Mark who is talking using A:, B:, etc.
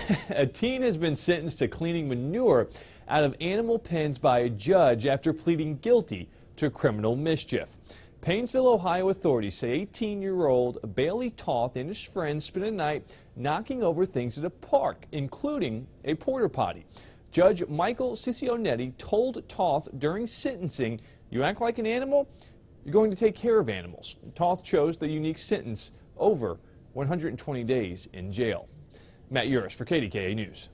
A: a teen has been sentenced to cleaning manure out of animal pens by a judge after pleading guilty to criminal mischief. Painesville, Ohio authorities say 18-year-old Bayley Toth and his friends spent a night knocking over things at a park, including a porta potty. Judge Michael Cicconetti told Toth during sentencing, you act like an animal, you're going to take care of animals. Toth chose the unique sentence over 120 days in jail. Matt Yurus for KDKA News.